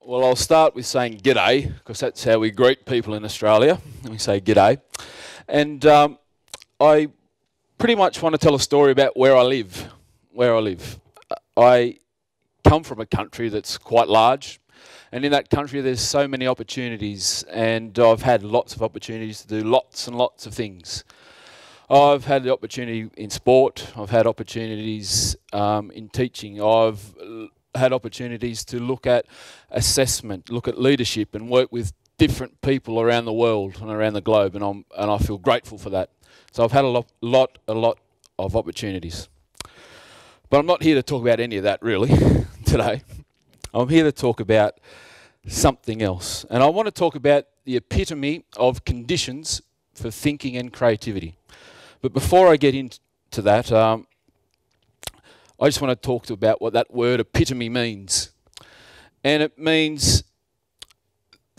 Well, I'll start with saying g'day, because that's how we greet people in Australia. We say g'day. And um, I pretty much want to tell a story about where I live. Where I live. I come from a country that's quite large, and in that country, there's so many opportunities, and I've had lots of opportunities to do lots and lots of things. I've had the opportunity in sport, I've had opportunities um, in teaching, I've had opportunities to look at assessment, look at leadership, and work with different people around the world and around the globe, and I'm and I feel grateful for that. So I've had a lot, lot, a lot of opportunities. But I'm not here to talk about any of that really today. I'm here to talk about something else, and I want to talk about the epitome of conditions for thinking and creativity. But before I get into that, um, I just want to talk to about what that word epitome means. And it means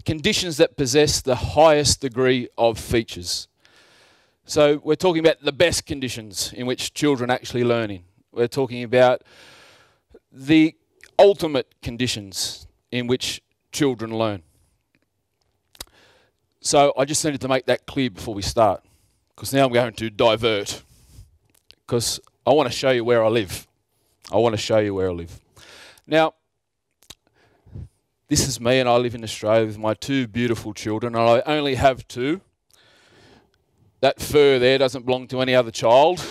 conditions that possess the highest degree of features. So we're talking about the best conditions in which children actually learn in. We're talking about the ultimate conditions in which children learn. So I just needed to make that clear before we start, because now I'm going to divert, because I want to show you where I live. I want to show you where I live. Now, this is me, and I live in Australia with my two beautiful children, and I only have two. That fur there doesn't belong to any other child,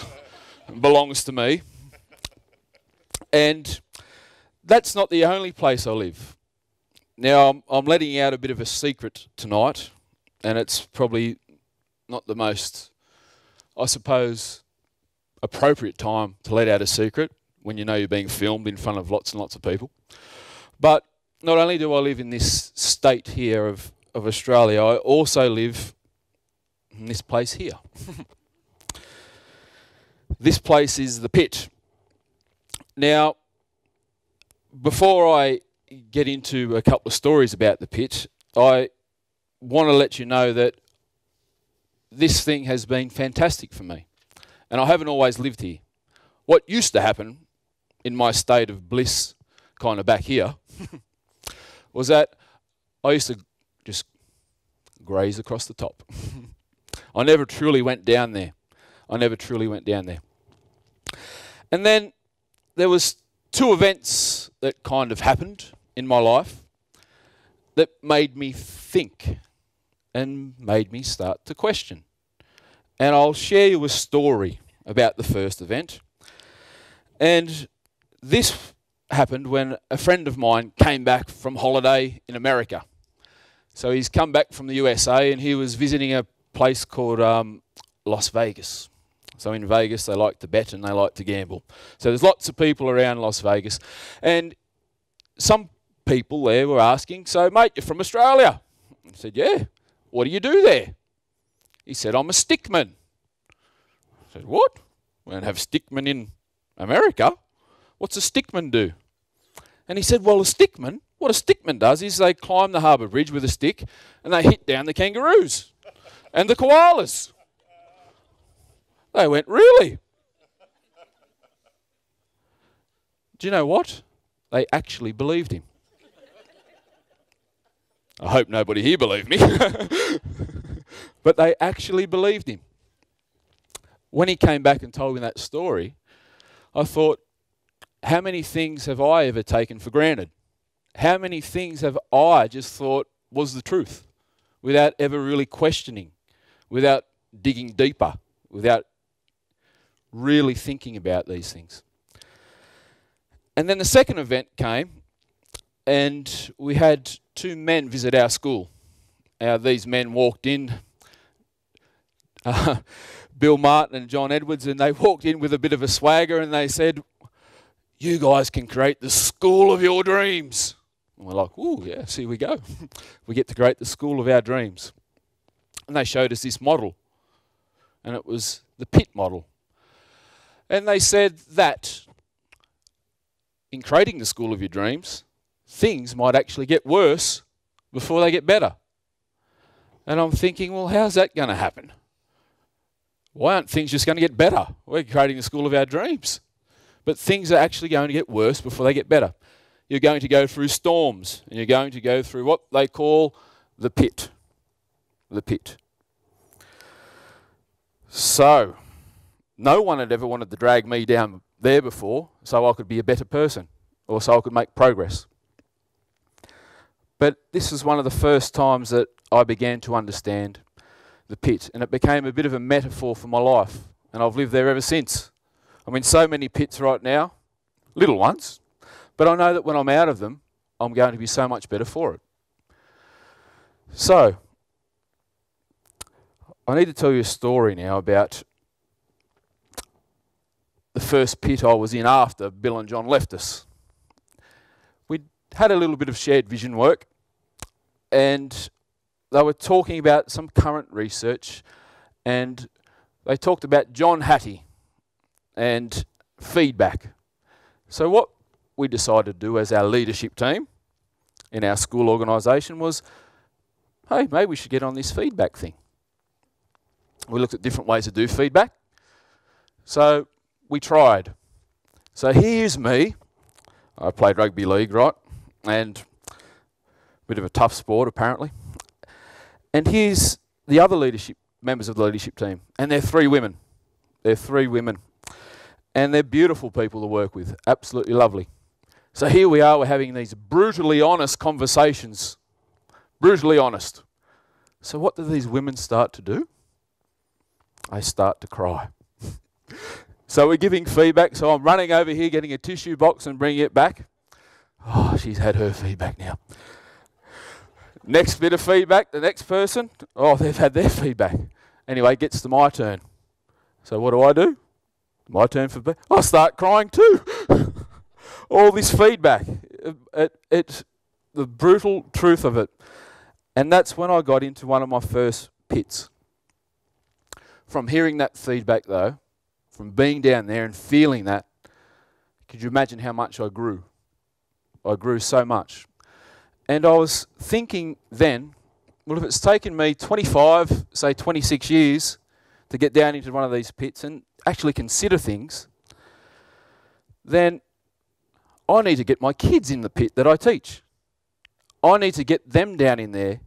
it belongs to me. And that's not the only place I live. Now, I'm, I'm letting out a bit of a secret tonight, and it's probably not the most, I suppose, appropriate time to let out a secret when you know you're being filmed in front of lots and lots of people. But not only do I live in this state here of, of Australia, I also live in this place here. this place is the pit. Now, before I get into a couple of stories about the pit, I want to let you know that this thing has been fantastic for me. And I haven't always lived here. What used to happen in my state of bliss, kind of back here, was that I used to just graze across the top. I never truly went down there. I never truly went down there. And then there was two events that kind of happened in my life that made me think and made me start to question. And I'll share you a story about the first event. And this happened when a friend of mine came back from holiday in America. So he's come back from the USA and he was visiting a place called um, Las Vegas. So in Vegas, they like to bet and they like to gamble. So there's lots of people around Las Vegas. And some people there were asking, So, mate, you're from Australia? I said, Yeah. What do you do there? He said, I'm a stickman. I said, What? We don't have stickmen in America. What's a stickman do? And he said, Well, a stickman, what a stickman does is they climb the harbour bridge with a stick and they hit down the kangaroos and the koalas. They went, Really? Do you know what? They actually believed him. I hope nobody here believed me. but they actually believed him. When he came back and told me that story, I thought, how many things have I ever taken for granted? How many things have I just thought was the truth without ever really questioning, without digging deeper, without really thinking about these things? And then the second event came, and we had two men visit our school. Now, these men walked in, uh, Bill Martin and John Edwards, and they walked in with a bit of a swagger and they said, you guys can create the school of your dreams. And we're like, oh, yes, here we go. we get to create the school of our dreams. And they showed us this model, and it was the pit model. And they said that in creating the school of your dreams, things might actually get worse before they get better. And I'm thinking, well, how's that going to happen? Why aren't things just going to get better? We're creating the school of our dreams but things are actually going to get worse before they get better. you're going to go through storms, and you're going to go through what they call the pit. The pit. So, no one had ever wanted to drag me down there before so I could be a better person or so I could make progress. But this was one of the first times that I began to understand the pit, and it became a bit of a metaphor for my life, and I've lived there ever since. I'm in so many pits right now, little ones, but I know that when I'm out of them, I'm going to be so much better for it. So, I need to tell you a story now about the first pit I was in after Bill and John left us. We'd had a little bit of shared vision work, and they were talking about some current research, and they talked about John Hattie and feedback. So, what we decided to do as our leadership team in our school organisation was hey, maybe we should get on this feedback thing. We looked at different ways to do feedback. So, we tried. So, here's me. I played rugby league, right? And a bit of a tough sport, apparently. And here's the other leadership members of the leadership team, and they're three women. They're three women. And they're beautiful people to work with, absolutely lovely. So here we are, we're having these brutally honest conversations. Brutally honest. So, what do these women start to do? They start to cry. so, we're giving feedback. So, I'm running over here, getting a tissue box and bringing it back. Oh, she's had her feedback now. Next bit of feedback, the next person, oh, they've had their feedback. Anyway, it gets to my turn. So what do I do? My turn for I start crying too. All this feedback, it, it's the brutal truth of it. And that's when I got into one of my first pits. From hearing that feedback, though, from being down there and feeling that, could you imagine how much I grew? I grew so much. And I was thinking then, well, if it's taken me 25, say 26 years to get down into one of these pits and actually consider things, then I need to get my kids in the pit that I teach. I need to get them down in there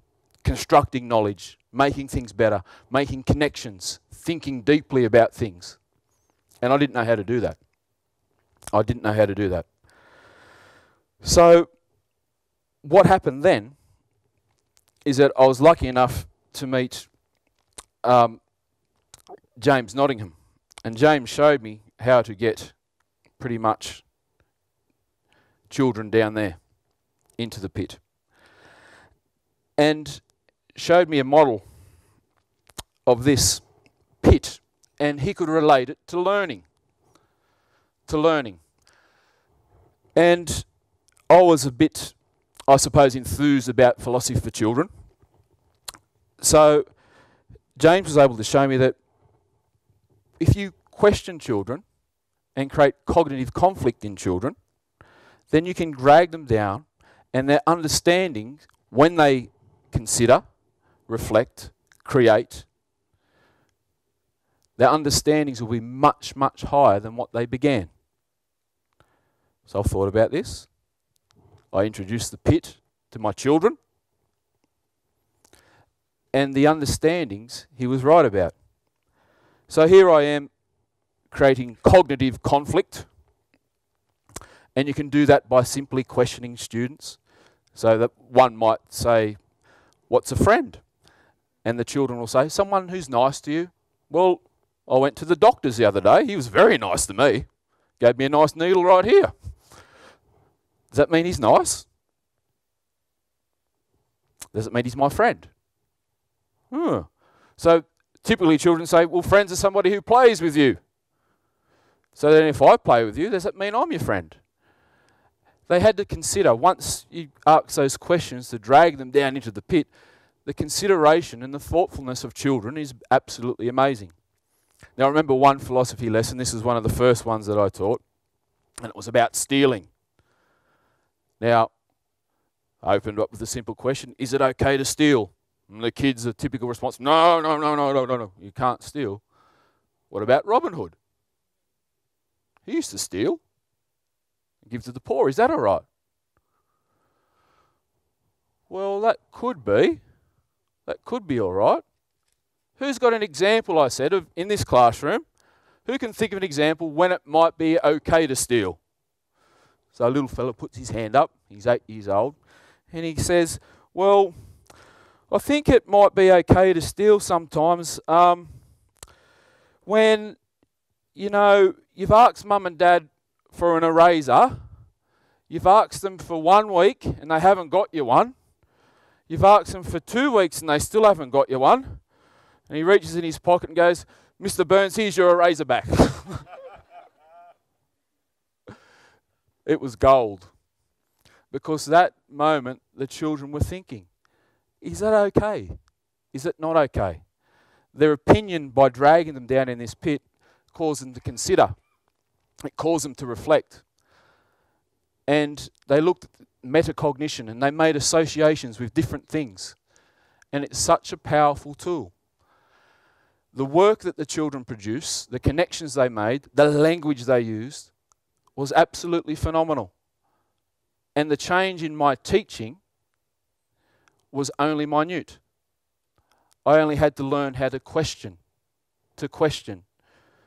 constructing knowledge, making things better, making connections, thinking deeply about things. And I didn't know how to do that. I didn't know how to do that. So what happened then is that I was lucky enough to meet um, James Nottingham. And James showed me how to get pretty much children down there into the pit. And showed me a model of this pit. And he could relate it to learning. To learning. And I was a bit I suppose, enthused about philosophy for children. So James was able to show me that if you question children and create cognitive conflict in children, then you can drag them down and their understanding, when they consider, reflect, create, their understandings will be much, much higher than what they began. So I've thought about this. I introduced the pit to my children and the understandings he was right about. So here I am creating cognitive conflict, and you can do that by simply questioning students. So that one might say, What's a friend? And the children will say, Someone who's nice to you. Well, I went to the doctor's the other day. He was very nice to me. Gave me a nice needle right here. Does that mean he's nice? Does it mean he's my friend? Hmm. So typically children say, well, friends are somebody who plays with you. So then if I play with you, does that mean I'm your friend? They had to consider, once you ask those questions to drag them down into the pit, the consideration and the thoughtfulness of children is absolutely amazing. Now, I remember one philosophy lesson, this is one of the first ones that I taught, and it was about stealing. Now, I opened up with a simple question Is it okay to steal? And the kids, a typical response No, no, no, no, no, no, no. You can't steal. What about Robin Hood? He used to steal, and give to the poor. Is that all right? Well, that could be. That could be all right. Who's got an example, I said, of in this classroom? Who can think of an example when it might be okay to steal? So a little fellow puts his hand up, he's eight years old, and he says, Well, I think it might be okay to steal sometimes um, when, you know, you've asked mum and dad for an eraser, you've asked them for one week and they haven't got you one, you've asked them for two weeks and they still haven't got you one, and he reaches in his pocket and goes, Mr. Burns, here's your eraser back. it was gold. Because that moment, the children were thinking, is that okay? Is it not okay? Their opinion, by dragging them down in this pit, caused them to consider, it caused them to reflect. And they looked at metacognition and they made associations with different things. And it's such a powerful tool the work that the children produced, the connections they made, the language they used was absolutely phenomenal. And the change in my teaching was only minute. I only had to learn how to question, to question.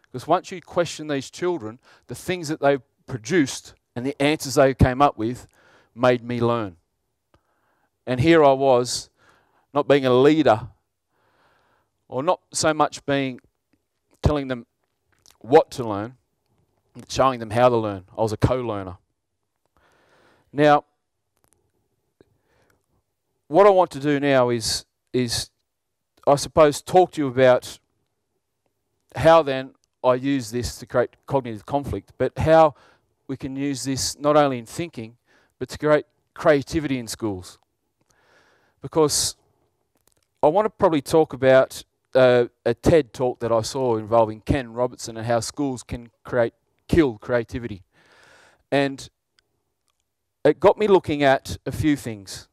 Because once you question these children, the things that they produced and the answers they came up with made me learn. And here I was, not being a leader or not so much being telling them what to learn, showing them how to learn. I was a co learner. Now, what I want to do now is, is, I suppose, talk to you about how then I use this to create cognitive conflict, but how we can use this not only in thinking, but to create creativity in schools. Because I want to probably talk about uh, a TED talk that I saw involving Ken Robinson and how schools can create kill creativity, and it got me looking at a few things,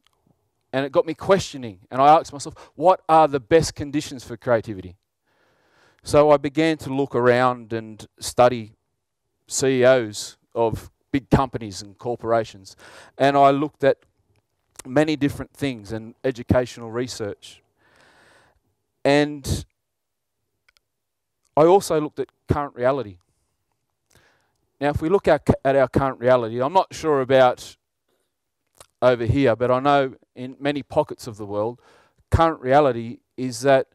and it got me questioning. And I asked myself, what are the best conditions for creativity? So I began to look around and study CEOs of big companies and corporations, and I looked at many different things and educational research and I also looked at current reality. Now, if we look at, our current reality, I'm not sure about over here, but I know in many pockets of the world, current reality is that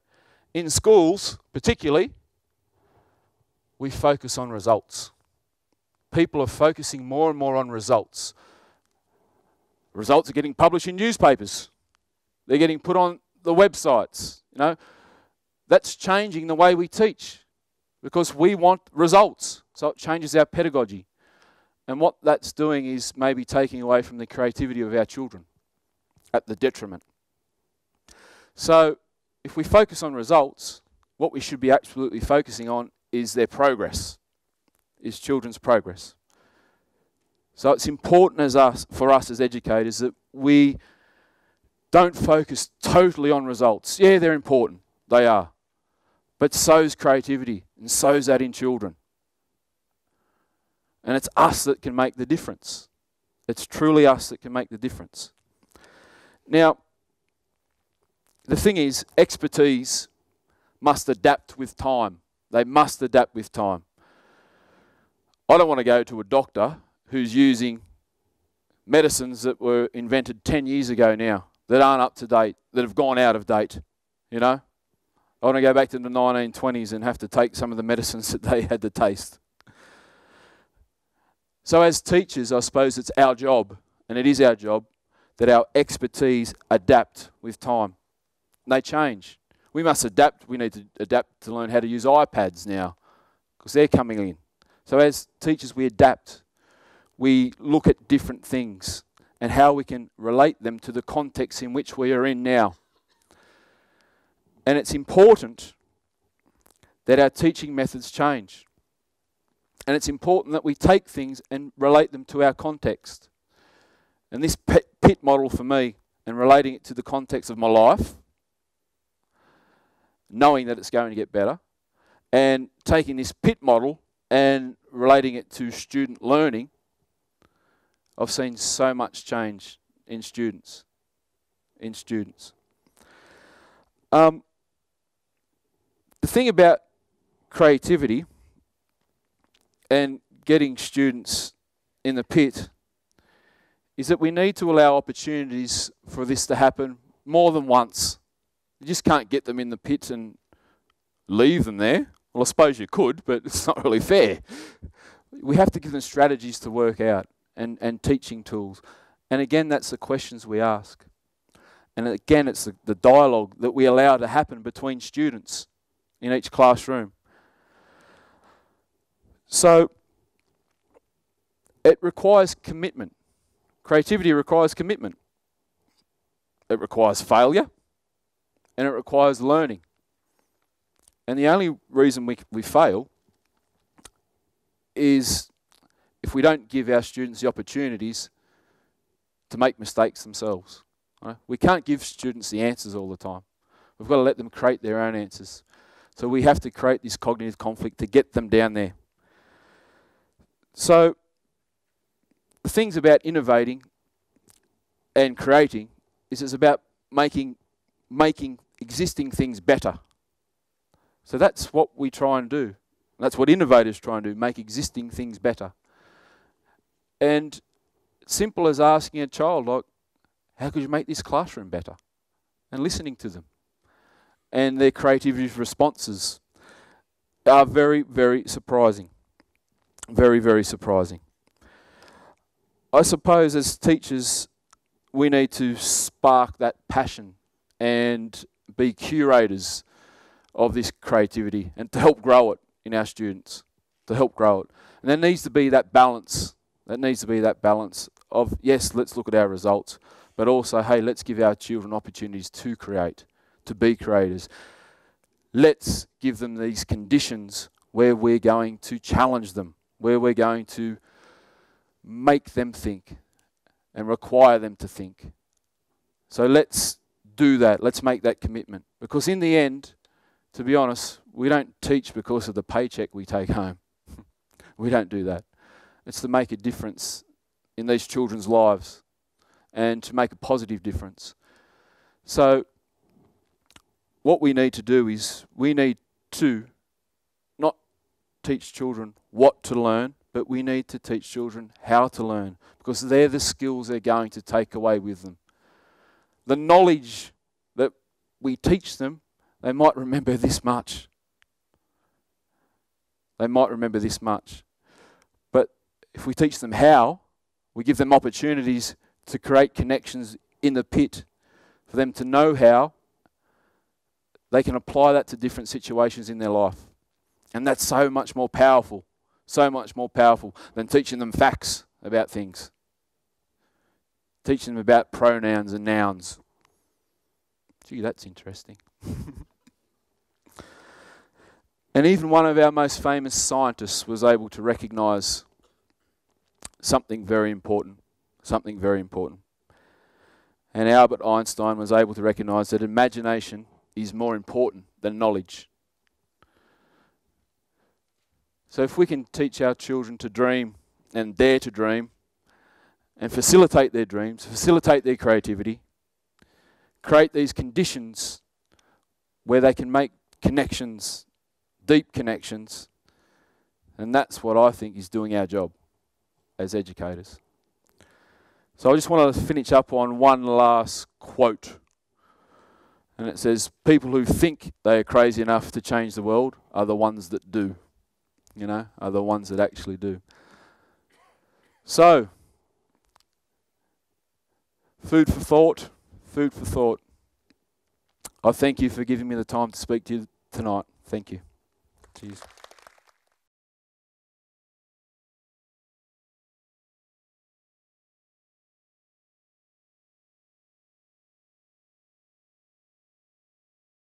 in schools, particularly, we focus on results. People are focusing more and more on results. Results are getting published in newspapers. They're getting put on the websites. You know, that's changing the way we teach because we want results. So it changes our pedagogy. And what that's doing is maybe taking away from the creativity of our children at the detriment. So if we focus on results, what we should be absolutely focusing on is their progress, is children's progress. So it's important as us, for us as educators that we don't focus totally on results. Yeah, they're important. They are but so's creativity and so's that in children. And it's us that can make the difference. It's truly us that can make the difference. Now, the thing is, expertise must adapt with time. They must adapt with time. I don't want to go to a doctor who's using medicines that were invented 10 years ago now, that aren't up to date, that have gone out of date. You know? I want to go back to the 1920s and have to take some of the medicines that they had to taste. So, as teachers, I suppose it's our job, and it is our job, that our expertise adapt with time. They change. We must adapt. We need to adapt to learn how to use iPads now because they're coming in. So, as teachers, we adapt. We look at different things and how we can relate them to the context in which we are in now. And it's important that our teaching methods change. And it's important that we take things and relate them to our context. And this pit model for me, and relating it to the context of my life, knowing that it's going to get better, and taking this pit model and relating it to student learning, I've seen so much change in students. in students. Um, the thing about creativity and getting students in the pit is that we need to allow opportunities for this to happen more than once. You just can't get them in the pit and leave them there. Well, I suppose you could, but it's not really fair. We have to give them strategies to work out and, and teaching tools. And again, that's the questions we ask. And again, it's the, the dialogue that we allow to happen between students in each classroom. So it requires commitment. Creativity requires commitment. It requires failure and it requires learning. And the only reason we, we fail is if we don't give our students the opportunities to make mistakes themselves. Right? We can't give students the answers all the time. We've got to let them create their own answers. So we have to create this cognitive conflict to get them down there. So the things about innovating and creating is it's about making making existing things better. So that's what we try and do. That's what innovators try and do, make existing things better. And simple as asking a child, like, how could you make this classroom better? And listening to them. And their creativity responses are very, very surprising. Very, very surprising. I suppose as teachers, we need to spark that passion and be curators of this creativity and to help grow it in our students, to help grow it. And there needs to be that balance. There needs to be that balance of, yes, let's look at our results, but also, hey, let's give our children opportunities to create, to be creators. Let's give them these conditions where we're going to challenge them, where we're going to make them think and require them to think. So let's do that. Let's make that commitment. Because in the end, to be honest, we don't teach because of the paycheck we take home. we don't do that. It's to make a difference in these children's lives and to make a positive difference. So, what we need to do is we need to teach children what to learn, but we need to teach children how to learn because they're the skills they're going to take away with them. The knowledge that we teach them, they might remember this much. They might remember this much. But if we teach them how, we give them opportunities to create connections in the pit for them to know how they can apply that to different situations in their life. And that's so much more powerful, so much more powerful than teaching them facts about things. Teaching them about pronouns and nouns. Gee, that's interesting. and even one of our most famous scientists was able to recognize something very important. Something very important. And Albert Einstein was able to recognize that imagination is more important than knowledge. So, if we can teach our children to dream and dare to dream and facilitate their dreams, facilitate their creativity, create these conditions where they can make connections, deep connections, and that's what I think is doing our job as educators. So I just want to finish up on one last quote. And it says, People who think they are crazy enough to change the world are the ones that do. You know, are the ones that actually do. So, food for thought, food for thought. I thank you for giving me the time to speak to you tonight. Thank you. Cheers.